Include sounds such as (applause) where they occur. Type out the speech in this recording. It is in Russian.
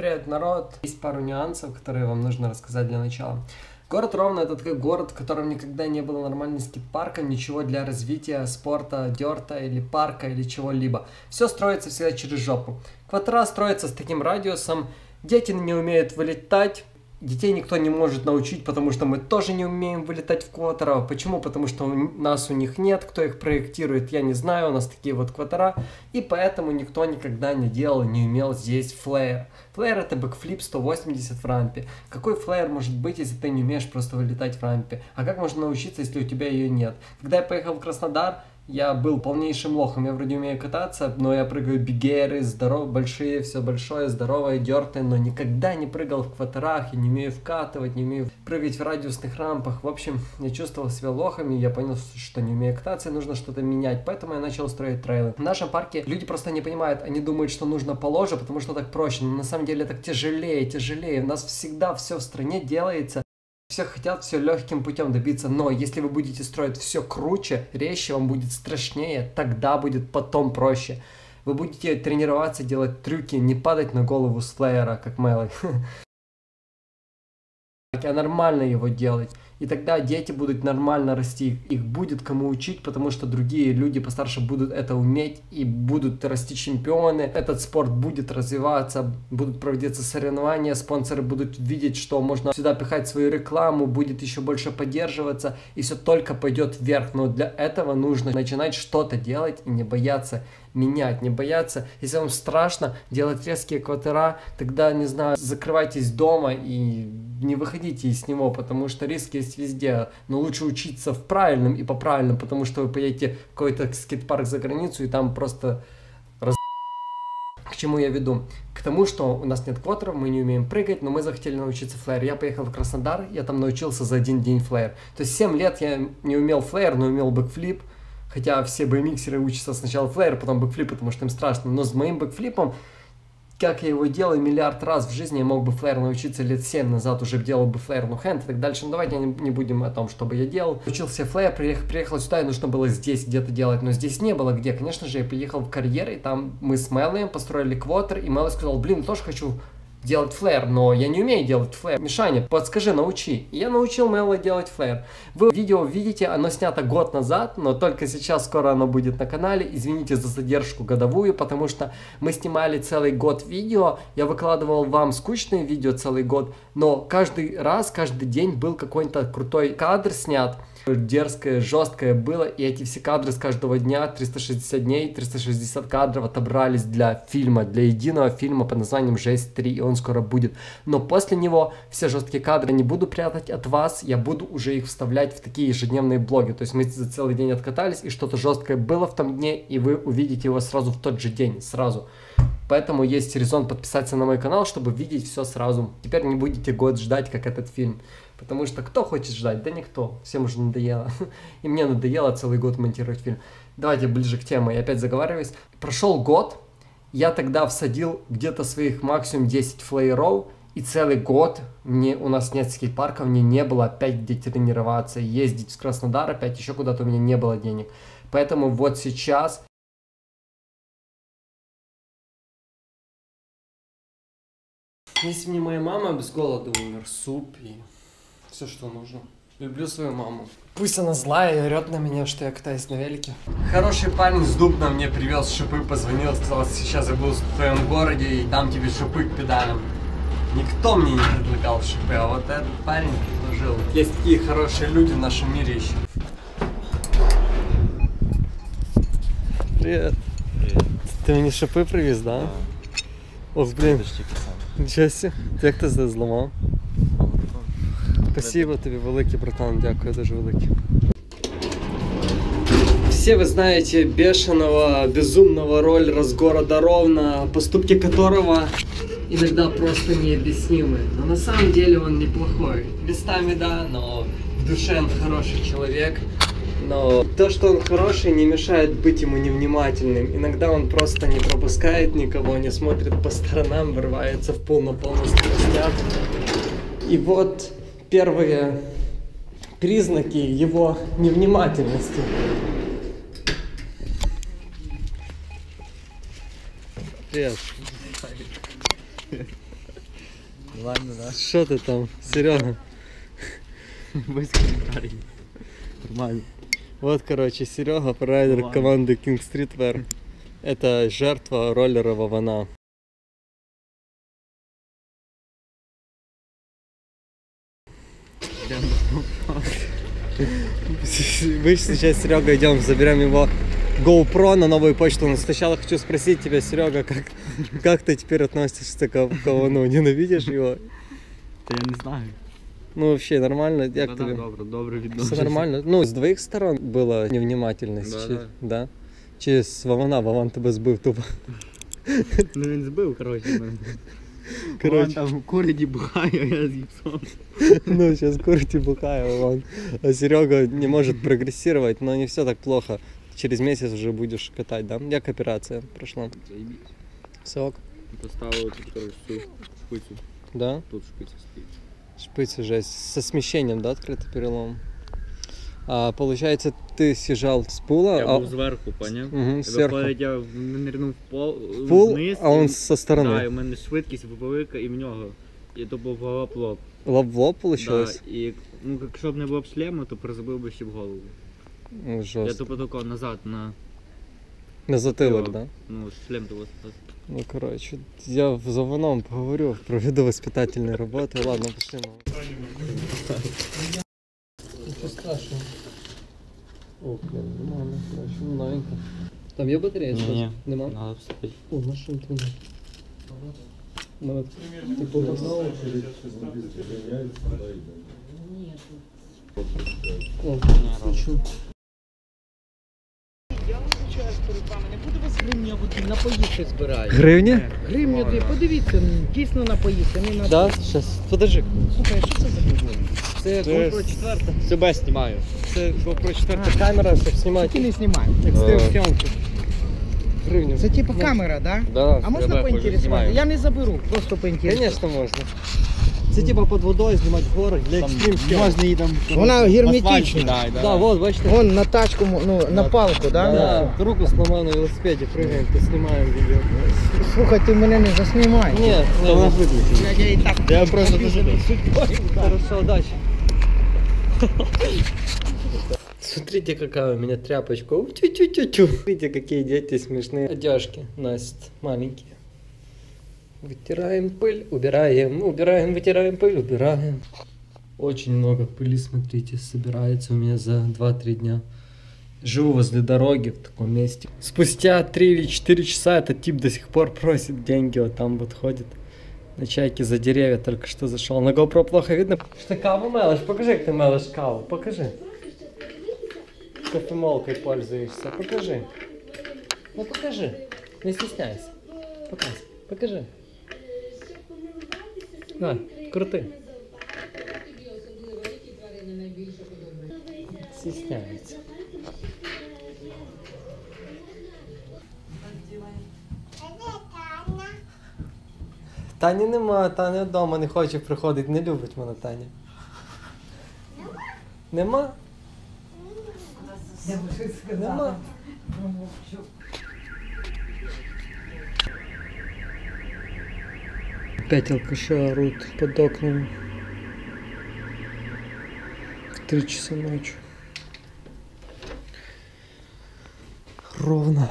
Привет, народ! Есть пару нюансов, которые вам нужно рассказать для начала. Город Ровно это такой город, в котором никогда не было нормального скейт-парка, ничего для развития спорта, дерта или парка или чего-либо. Все строится всегда через жопу. Квартира строится с таким радиусом, дети не умеют вылетать, Детей никто не может научить, потому что мы тоже не умеем вылетать в квадро. Почему? Потому что у нас у них нет, кто их проектирует, я не знаю, у нас такие вот квадра. И поэтому никто никогда не делал, не умел здесь флеер. Флеер это бэкфлип 180 в рампе. Какой флеер может быть, если ты не умеешь просто вылетать в рампе? А как можно научиться, если у тебя ее нет? Когда я поехал в Краснодар, я был полнейшим лохом. Я вроде умею кататься, но я прыгаю бигеры, здоров, большие, все большое, здоровое, дерты, но никогда не прыгал в квадрах, я не умею вкатывать, не умею прыгать в радиусных рампах. В общем, я чувствовал себя лохом, и я понял, что не умею кататься, и нужно что-то менять. Поэтому я начал строить трейлы. В нашем парке люди просто не понимают, они думают, что нужно положе, потому что так проще. Но на самом деле так тяжелее, тяжелее. У нас всегда все в стране делается все хотят все легким путем добиться, но если вы будете строить все круче, резче, вам будет страшнее, тогда будет потом проще. Вы будете тренироваться, делать трюки, не падать на голову слэера, как Мэлой. (laughs) А нормально его делать. И тогда дети будут нормально расти, их будет кому учить, потому что другие люди постарше будут это уметь и будут расти чемпионы. Этот спорт будет развиваться, будут проводиться соревнования, спонсоры будут видеть, что можно сюда пихать свою рекламу, будет еще больше поддерживаться, и все только пойдет вверх. Но для этого нужно начинать что-то делать и не бояться менять, не бояться. Если вам страшно делать резкие квартира, тогда, не знаю, закрывайтесь дома и не выходите из него, потому что риски есть везде. Но лучше учиться в правильном и по правильному, потому что вы поедете в какой-то скейт-парк за границу и там просто раз... К чему я веду? К тому, что у нас нет квотеров, мы не умеем прыгать, но мы захотели научиться флеер. Я поехал в Краснодар, я там научился за один день флеер. То есть 7 лет я не умел флеер, но умел бэкфлип, Хотя все BMX еры учатся сначала flair, потом backflip, потому что им страшно. Но с моим backflip ом, как я его делаю миллиард раз в жизни, я мог бы flair научиться лет 7 назад, уже делал бы flair, no hand и так дальше. Но давайте не, будем о том, что бы я делал. Учился flair, приехал, приехал сюда, и нужно было здесь где-то делать, но здесь не было где. Конечно же, я приехал в карьер, и там мы с Мэллоем построили quarter, и Мэллой сказал, блин, тоже хочу делать flair, но я не умею делать flair. Мишаня, подскажи, научи. Я научил Мэлла делать flair. Вы видео видите, оно снято год назад, но только сейчас скоро оно будет на канале. Извините за задержку годовую, потому что мы снимали целый год видео. Я выкладывал вам скучные видео целый год, но каждый раз, каждый день был какой-то крутой кадр снят дерзкое, жесткое было, и эти все кадры с каждого дня, 360 дней, 360 кадров отобрались для фильма, для единого фильма под названием «Жесть 3», и он скоро будет. Но после него все жесткие кадры не буду прятать от вас, я буду уже их вставлять в такие ежедневные блоги. То есть мы за целый день откатались, и что-то жесткое было в том дне, и вы увидите его сразу в тот же день, сразу. Поэтому есть резон подписаться на мой канал, чтобы видеть все сразу. Теперь не будете год ждать, как этот фильм. Потому что кто хочет ждать? Да никто. Всем уже надоело. (laughs) И мне надоело целый год монтировать фильм. Давайте ближе к теме. Я опять заговариваюсь. Прошел год. Я тогда всадил где-то своих максимум 10 флееров. И целый год мне, у нас нет скейт-парка, мне не было опять где тренироваться, ездить в Краснодар опять, еще куда-то у меня не было денег. Поэтому вот сейчас Если мне моя мама без голода умер, суп и все, что нужно. Люблю свою маму. Пусть она злая и орет на меня, что я катаюсь на велике. Хороший парень с Дубна мне привез шипы, позвонил, сказал, сейчас я буду в твоем городе и дам тебе шипы к педалям. Никто мне не предлагал шипы, а вот этот парень предложил. Есть такие хорошие люди в нашем мире еще. Привет. Привет. Ты мне шипы привез, да? Да. Ох, блин, сам. Нічого себе. Як ти це зламав? Спасибо тобі велике, братан, дякую дуже велике. Все вы знаете бешеного, безумного роль разгорода ровно, поступки которого иногда просто необъяснимы. Но на самом деле он неплохой. Местами да, но в душе он хороший человек. Но то, что он хороший, не мешает быть ему невнимательным. Иногда он просто не пропускает никого, не смотрит по сторонам, вырывается в пол на скоростях. И вот первые признаки его невнимательности. Привет. Ладно, да. Что ты там, Серега? Без комментариев. Нормально. Вот, короче, Серега, райдер Ладно. команды King Streetwear. Это жертва роллера Вована. (laughs) Мы сейчас с Серегой идем, заберем его GoPro на новую почту. Но сначала хочу спросить тебя, Серега, как, как ты теперь относишься к Вовану? Ненавидишь его? Та я не знаю. Ну, вообще нормально? Як Да, тобі? да, добре, добре Все відношуся. нормально? Ну, з двох сторон була невнимательність. Да, чи, (laughs) да. да? чи з Вована, Вован тебе збив тупо. Ну він збив, коротше. Ну. Коротше. Коротше. там курить і бухає, а я з гіпсом. (laughs) Ну, сейчас курить и бухая, Вован. А Серега не может прогрессировать, но не все так плохо. Через месяц уже будешь катать, да? Як операция прошла? Заїбісь. Все ок? Поставили тут, коротше, цю шпицю. Да? Тут шпиця стоїть. Шпицы жесть. Со смещением, да, открытый перелом? А, получается, ты съезжал с пула, Я а... був зверху, поняв? Мгм, сверху. Виходить, я в- нирнув в пол, Пул, вниз, а он і- со Да, і стороны. в мене швидкість велика і в нього. І то був головоплок. Лоб в лоб Да, получилось? і ну, якщо б не було б шлему, то призабив би ще в голову. Ну, Я жестко. тупо тако назад на На затылок, Йо. да? ну, шлем того. Ну, короче, я в Заваном поговорю, проведу воспитательные работы. Ладно, пошли. Ничего страшного. О, блин, нормально, короче, ну, новенько. Там є батарея? Ні, щось? ні. Нема? Надо встати. О, машинки нет. Ну, вот, ты подогнал? О, включу. Перед вами, не буду вас гривня, бо на поїсти збираю. Гривні? Гривня дві, подивіться, м, дійсно на поїсти, не на Да, сейчас, подожди. Слухай, що це за гривня? Це GoPro 4. Себе знімаю. Це GoPro 4 камера, щоб Ти знімати не знімай. екстрим Е. зйомки. Гривні. Це типу камера, да? Да, А можна поінтересувати? Я не заберу, просто поінтересувати. Конечно, можна. Це типа під водою знімати в горах для екстрим зйомки. Можна її там. Вона герметична. асфальт кидає, Да, вот, бачите. Вон на тачку, м- ну, на палку, да? Да, руку сломаю на велосипеді, прыгаем, то снимаем видео. Слухай, ти мене не заснімай. Ні, То вона ні, виключена. Я, я і так Я просто дуже хорошо, удачи. (laughs) Смотрите, какая у меня тряпочка. У, Тю-тю-тю-тю. Смотрите, какие дети смешные. Одежки носят маленькие. Вытираем пыль, убираем, убираем, вытираем пыль, убираем. Очень много пыли, смотрите, собирается у меня за 2-3 дня. Живу возле дороги в таком месте. Спустя 3 или 4 часа этот тип до сих пор просит деньги, вот там вот ходит. На чайке за деревья только что зашел. На GoPro плохо видно. Что каву мелешь? Покажи, как ты мелешь каву. Покажи. Кофемолкой пользуешься. Покажи. Ну покажи. Не стесняйся. Покажи. Покажи. На, крути. Стесняется. Тані нема, Таня вдома не хоче приходити, не любить мене Таня. Нема? Нема. Опять алкаши орут под окнами. В три часа ночи. Ровно.